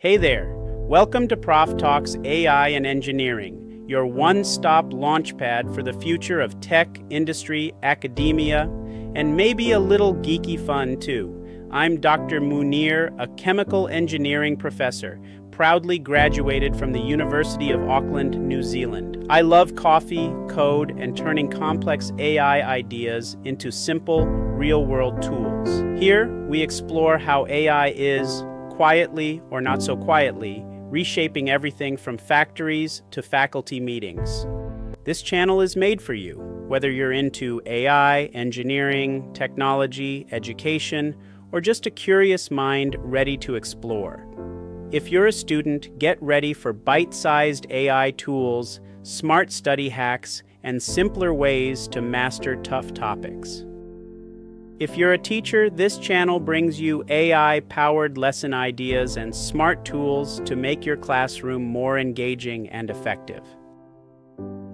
Hey there. Welcome to Prof Talks AI and Engineering, your one stop launchpad for the future of tech, industry, academia, and maybe a little geeky fun too. I'm Dr. Munir, a chemical engineering professor, proudly graduated from the University of Auckland, New Zealand. I love coffee, code, and turning complex AI ideas into simple, real world tools. Here, we explore how AI is, quietly or not so quietly, reshaping everything from factories to faculty meetings. This channel is made for you, whether you're into AI, engineering, technology, education, or just a curious mind ready to explore. If you're a student, get ready for bite sized AI tools, smart study hacks, and simpler ways to master tough topics. If you're a teacher, this channel brings you AI powered lesson ideas and smart tools to make your classroom more engaging and effective.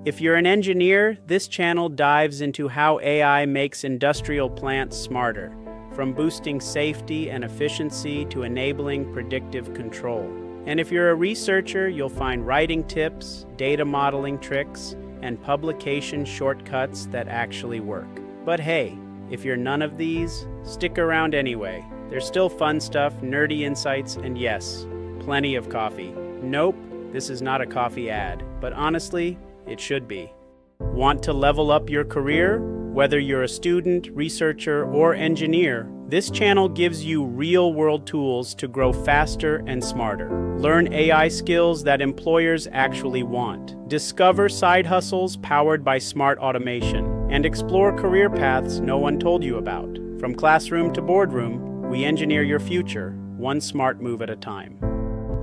If you're an engineer, this channel dives into how AI makes industrial plants smarter, from boosting safety and efficiency to enabling predictive control. And if you're a researcher, you'll find writing tips, data modeling tricks, and publication shortcuts that actually work. But hey, if you're none of these, stick around anyway. There's still fun stuff, nerdy insights, and yes, plenty of coffee. Nope, this is not a coffee ad, but honestly, it should be. Want to level up your career? Whether you're a student, researcher, or engineer, this channel gives you real world tools to grow faster and smarter. Learn AI skills that employers actually want. Discover side hustles powered by smart automation and explore career paths no one told you about. From classroom to boardroom, we engineer your future, one smart move at a time.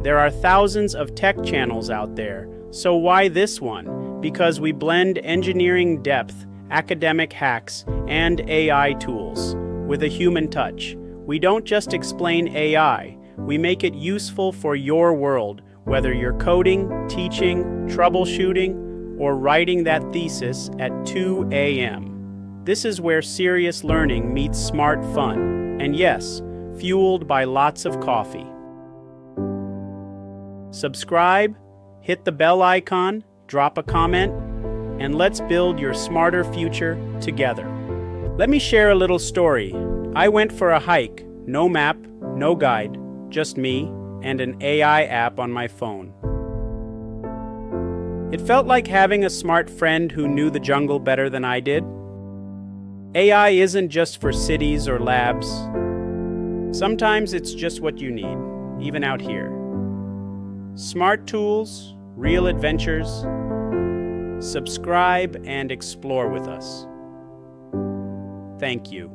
There are thousands of tech channels out there, so why this one? Because we blend engineering depth, academic hacks, and AI tools with a human touch. We don't just explain AI, we make it useful for your world, whether you're coding, teaching, troubleshooting, or writing that thesis at 2 a.m. This is where serious learning meets smart fun, and yes, fueled by lots of coffee. Subscribe, hit the bell icon, drop a comment, and let's build your smarter future together. Let me share a little story. I went for a hike, no map, no guide, just me and an AI app on my phone. It felt like having a smart friend who knew the jungle better than I did. AI isn't just for cities or labs. Sometimes it's just what you need, even out here. Smart tools, real adventures. Subscribe and explore with us. Thank you.